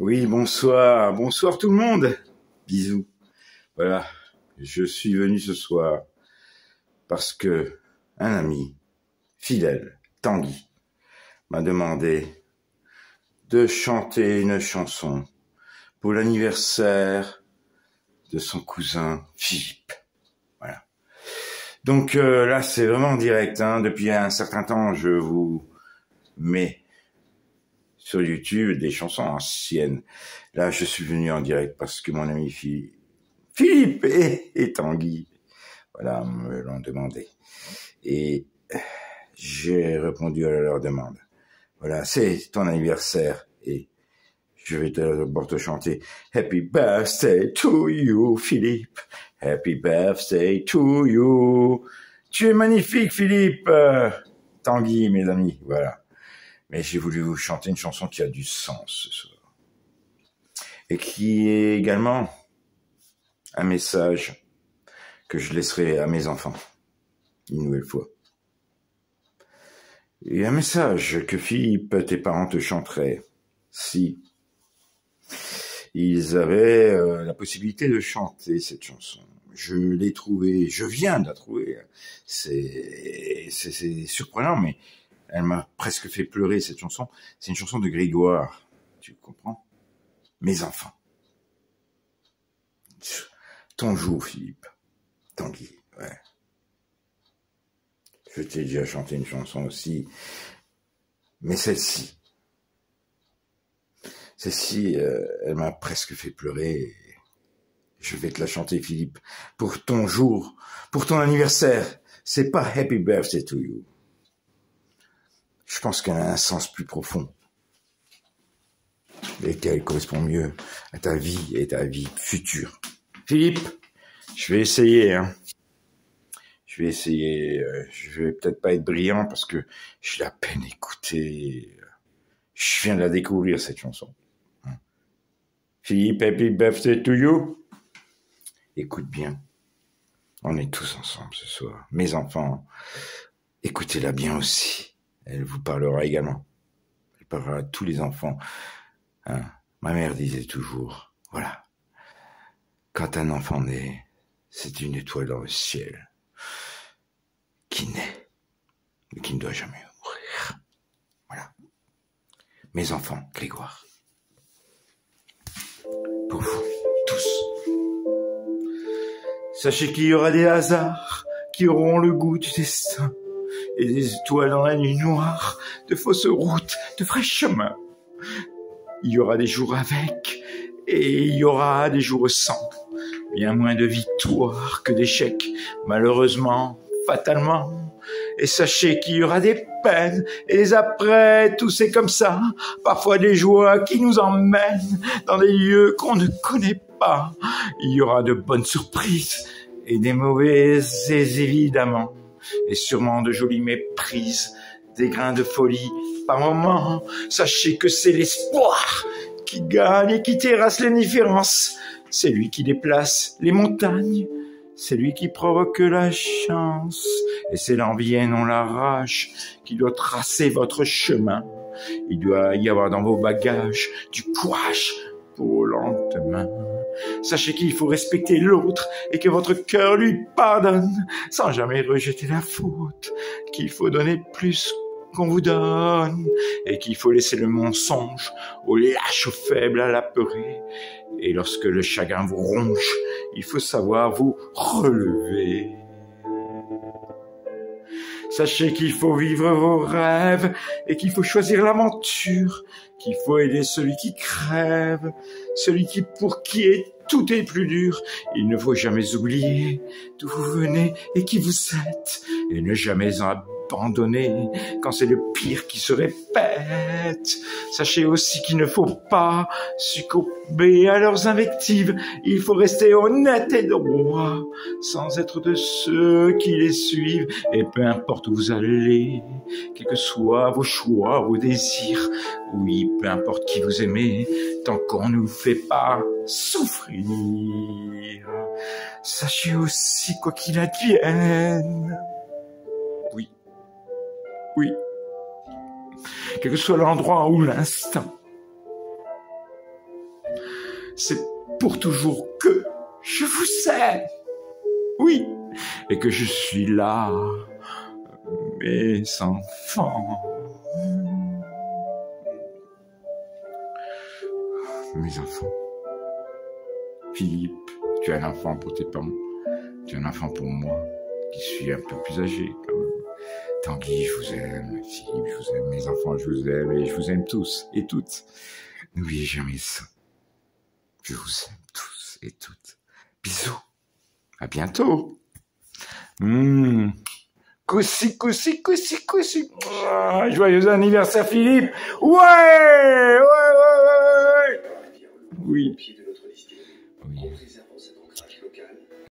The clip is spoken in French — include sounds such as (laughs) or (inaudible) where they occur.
Oui, bonsoir, bonsoir tout le monde. Bisous. Voilà, je suis venu ce soir parce que un ami fidèle, Tanguy, m'a demandé de chanter une chanson pour l'anniversaire de son cousin Philippe. Voilà. Donc euh, là, c'est vraiment direct. Hein. Depuis un certain temps, je vous mets sur YouTube des chansons anciennes. Là, je suis venu en direct parce que mon ami Philippe (laughs) et, Tanguy, voilà, me l'ont demandé. Et j'ai répondu à leur demande. Voilà, c'est ton anniversaire et je vais d'abord te chanter Happy birthday to you, Philippe. Happy birthday to you. Tu es magnifique, Philippe. Tanguy, mes amis, voilà mais j'ai voulu vous chanter une chanson qui a du sens ce soir. Et qui est également un message que je laisserai à mes enfants, une nouvelle fois. Et un message que Philippe, tes parents te chanteraient si ils avaient euh, la possibilité de chanter cette chanson. Je l'ai trouvée, je viens de la trouver. C'est, c'est surprenant, mais elle m'a presque fait pleurer cette chanson. C'est une chanson de Grégoire. Tu comprends? Mes enfants. Ton jour, Philippe. Tanguy, ouais. Je t'ai déjà chanté une chanson aussi. Mais celle-ci. Celle-ci, euh, elle m'a presque fait pleurer. Je vais te la chanter, Philippe. Pour ton jour, pour ton anniversaire. C'est pas Happy Birthday to you je pense qu'elle a un sens plus profond et qu'elle correspond mieux à ta vie et ta vie future. Philippe, je vais essayer. Hein. Je vais essayer. Euh, je vais peut-être pas être brillant parce que j'ai la peine écouté. Je viens de la découvrir cette chanson. Hein. Philippe, happy birthday to you. Écoute bien. On est tous ensemble ce soir. Mes enfants, écoutez-la bien aussi. Elle vous parlera également. Elle parlera à tous les enfants. Hein. Ma mère disait toujours, voilà, quand un enfant naît, c'est une étoile dans le ciel qui naît, mais qui ne doit jamais mourir. Voilà. Mes enfants, Grégoire. Pour vous, tous. Sachez qu'il y aura des hasards qui auront le goût du destin et des étoiles dans la nuit noire, de fausses routes, de vrais chemins. Il y aura des jours avec et il y aura des jours sans. Bien moins de victoires que d'échecs, malheureusement, fatalement. Et sachez qu'il y aura des peines et des après, tout c'est comme ça. Parfois des joies qui nous emmènent dans des lieux qu'on ne connaît pas. Il y aura de bonnes surprises et des mauvaises, évidemment et sûrement de jolies méprises, des grains de folie par moments. Sachez que c'est l'espoir qui gagne et qui terrasse l'indifférence. C'est lui qui déplace les montagnes. C'est lui qui provoque la chance. Et c'est l'envie et non la rage qui doit tracer votre chemin. Il doit y avoir dans vos bagages du courage pour le lendemain. Sachez qu'il faut respecter l'autre et que votre cœur lui pardonne sans jamais rejeter la faute, qu'il faut donner plus qu'on vous donne et qu'il faut laisser le mensonge aux lâches, aux faibles, à l'apeuré. Et lorsque le chagrin vous ronge, il faut savoir vous relever. Sachez qu'il faut vivre vos rêves et qu'il faut choisir l'aventure, qu'il faut aider celui qui crève, celui qui pour qui est tout est plus dur. Il ne faut jamais oublier d'où vous venez et qui vous êtes et ne jamais en abandonner quand c'est le pire qui se répète. Sachez aussi qu'il ne faut pas succomber à leurs invectives. Il faut rester honnête et droit, sans être de ceux qui les suivent. Et peu importe où vous allez, quels que soient vos choix, vos désirs, oui, peu importe qui vous aimez, tant qu'on ne vous fait pas souffrir. Sachez aussi quoi qu'il advienne oui. Quel que soit l'endroit ou l'instant. c'est pour toujours que je vous aime. Oui, et que je suis là, mes enfants. Mes enfants. Philippe, tu as un enfant pour tes parents. Tu as un enfant pour moi, qui suis un peu plus âgé quand même. Tanguy, je vous aime. Philippe, je vous aime. Mes enfants, je vous aime. Et je vous aime tous et toutes. N'oubliez jamais ça. Je vous aime tous et toutes. Bisous. À bientôt. Mmh. Coussi, coussi, coussi, coussi. Ah, joyeux anniversaire, Philippe. Ouais, ouais, ouais, ouais. Oui. Oui.